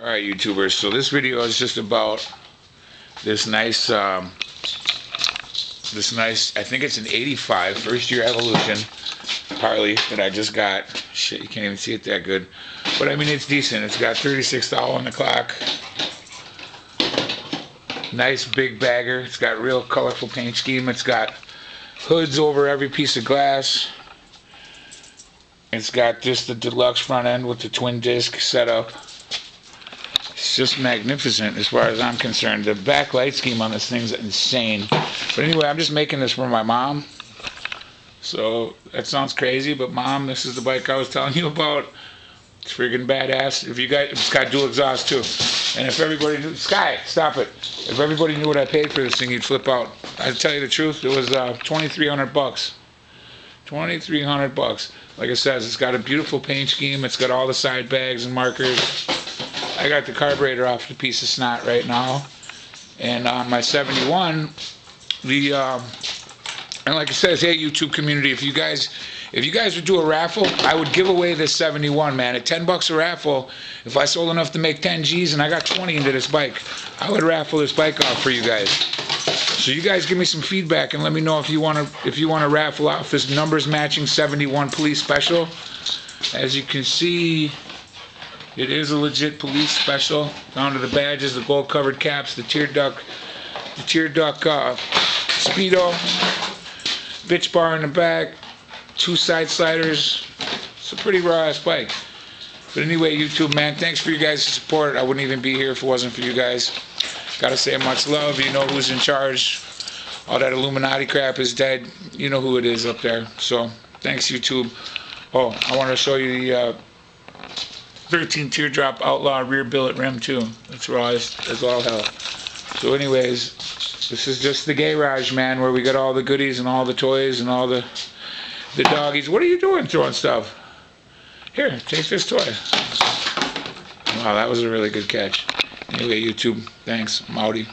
Alright YouTubers, so this video is just about this nice, um, this nice, I think it's an 85 first year Evolution Harley that I just got. Shit, you can't even see it that good. But I mean, it's decent. It's got 36 thou on the clock. Nice big bagger. It's got real colorful paint scheme. It's got hoods over every piece of glass. It's got just the deluxe front end with the twin disc setup. It's just magnificent as far as I'm concerned. The backlight scheme on this thing's insane. But anyway, I'm just making this for my mom. So that sounds crazy, but mom, this is the bike I was telling you about. It's friggin' badass. If you guys, it's got dual exhaust too. And if everybody knew, Sky, stop it. If everybody knew what I paid for this thing, you'd flip out. I tell you the truth, it was uh, 2,300 bucks. 2,300 bucks. Like I says, it's got a beautiful paint scheme. It's got all the side bags and markers. I got the carburetor off the piece of snot right now. And on my 71, the, um, and like it says, hey YouTube community, if you guys, if you guys would do a raffle, I would give away this 71, man. At 10 bucks a raffle, if I sold enough to make 10 G's and I got 20 into this bike, I would raffle this bike off for you guys. So you guys give me some feedback and let me know if you want to if you want to raffle off this numbers matching 71 police special. As you can see, it is a legit police special. Down to the badges, the gold covered caps, the tear duck, the tear duck uh, speedo, bitch bar in the back, two side sliders. It's a pretty raw ass bike. But anyway, YouTube man, thanks for you guys' support. I wouldn't even be here if it wasn't for you guys. Gotta say much love. You know who's in charge. All that Illuminati crap is dead. You know who it is up there. So thanks, YouTube. Oh, I want to show you the uh, 13 teardrop outlaw rear billet rim too. That's raw as, as all hell. So anyways, this is just the garage, man, where we got all the goodies and all the toys and all the the doggies. What are you doing throwing stuff? Here, take this toy. Wow, that was a really good catch. Anyway, YouTube, thanks. I'm outie.